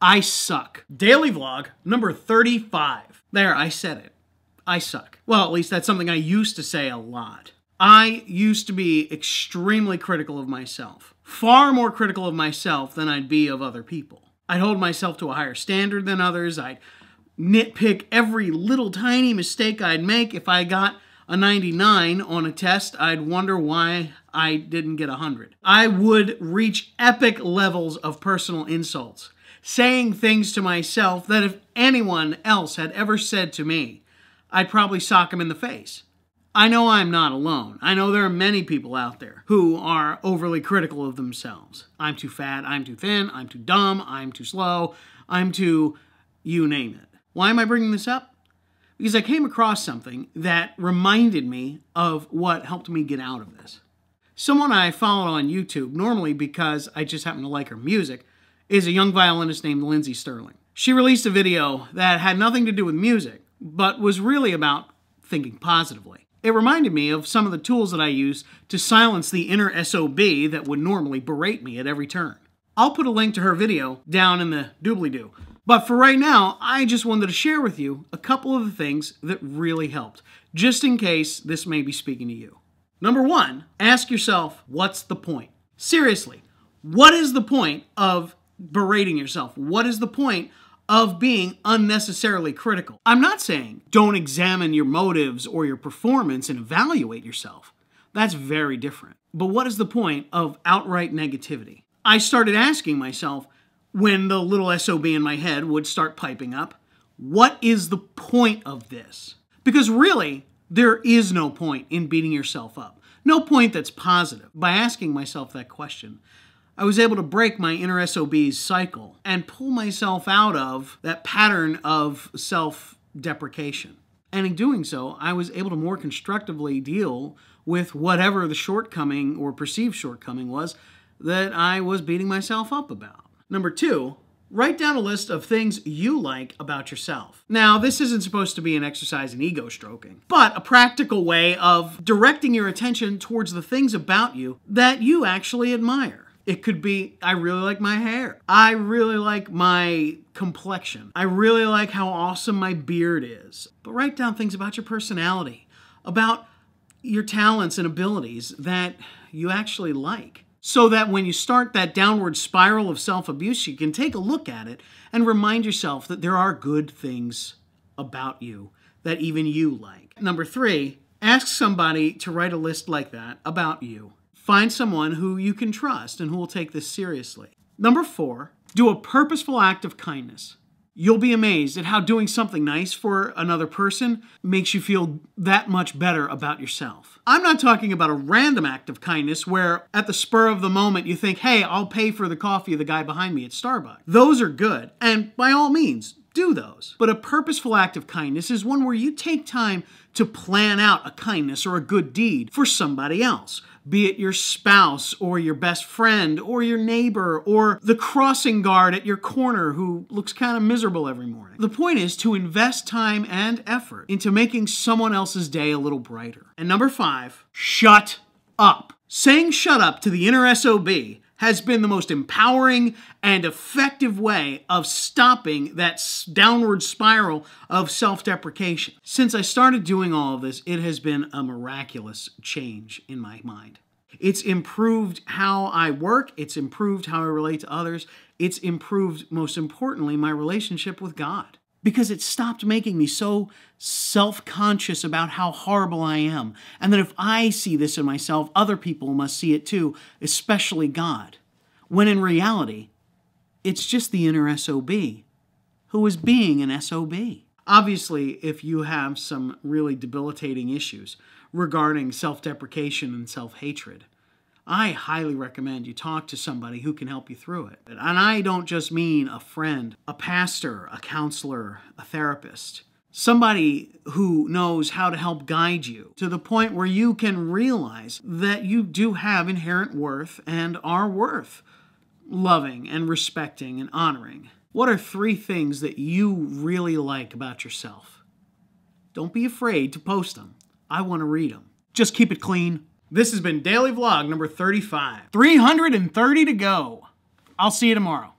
I suck. Daily vlog number 35. There, I said it. I suck. Well, at least that's something I used to say a lot. I used to be extremely critical of myself. Far more critical of myself than I'd be of other people. I'd hold myself to a higher standard than others. I'd nitpick every little tiny mistake I'd make. If I got a 99 on a test, I'd wonder why I didn't get a 100. I would reach epic levels of personal insults, saying things to myself that if anyone else had ever said to me, I'd probably sock him in the face. I know I'm not alone. I know there are many people out there who are overly critical of themselves. I'm too fat, I'm too thin, I'm too dumb, I'm too slow, I'm too you name it. Why am I bringing this up? Because I came across something that reminded me of what helped me get out of this. Someone I follow on YouTube, normally because I just happen to like her music, is a young violinist named Lindsey Stirling. She released a video that had nothing to do with music, but was really about thinking positively. It reminded me of some of the tools that I use to silence the inner SOB that would normally berate me at every turn. I'll put a link to her video down in the doobly-doo. But for right now, I just wanted to share with you a couple of the things that really helped, just in case this may be speaking to you. Number one, ask yourself, what's the point? Seriously, what is the point of berating yourself? What is the point of being unnecessarily critical. I'm not saying don't examine your motives or your performance and evaluate yourself. That's very different. But what is the point of outright negativity? I started asking myself when the little SOB in my head would start piping up, what is the point of this? Because really, there is no point in beating yourself up. No point that's positive. By asking myself that question, I was able to break my inner SOB's cycle and pull myself out of that pattern of self deprecation. And in doing so, I was able to more constructively deal with whatever the shortcoming or perceived shortcoming was that I was beating myself up about. Number two, write down a list of things you like about yourself. Now, this isn't supposed to be an exercise in ego stroking, but a practical way of directing your attention towards the things about you that you actually admire. It could be, I really like my hair. I really like my complexion. I really like how awesome my beard is. But write down things about your personality, about your talents and abilities that you actually like. So that when you start that downward spiral of self abuse, you can take a look at it and remind yourself that there are good things about you that even you like. Number three, ask somebody to write a list like that about you. Find someone who you can trust and who will take this seriously. Number four, do a purposeful act of kindness. You'll be amazed at how doing something nice for another person makes you feel that much better about yourself. I'm not talking about a random act of kindness where at the spur of the moment you think, hey, I'll pay for the coffee of the guy behind me at Starbucks. Those are good, and by all means, do those. But a purposeful act of kindness is one where you take time to plan out a kindness or a good deed for somebody else be it your spouse or your best friend or your neighbor or the crossing guard at your corner who looks kind of miserable every morning. The point is to invest time and effort into making someone else's day a little brighter. And number five, shut up. Saying shut up to the inner SOB has been the most empowering and effective way of stopping that downward spiral of self deprecation. Since I started doing all of this, it has been a miraculous change in my mind. It's improved how I work, it's improved how I relate to others, it's improved, most importantly, my relationship with God because it stopped making me so self conscious about how horrible I am. And that if I see this in myself, other people must see it too, especially God. When in reality, it's just the inner SOB who is being an SOB. Obviously, if you have some really debilitating issues regarding self deprecation and self hatred, I highly recommend you talk to somebody who can help you through it. And I don't just mean a friend, a pastor, a counselor, a therapist. Somebody who knows how to help guide you to the point where you can realize that you do have inherent worth and are worth loving and respecting and honoring. What are three things that you really like about yourself? Don't be afraid to post them. I want to read them. Just keep it clean, this has been Daily Vlog number 35. 330 to go. I'll see you tomorrow.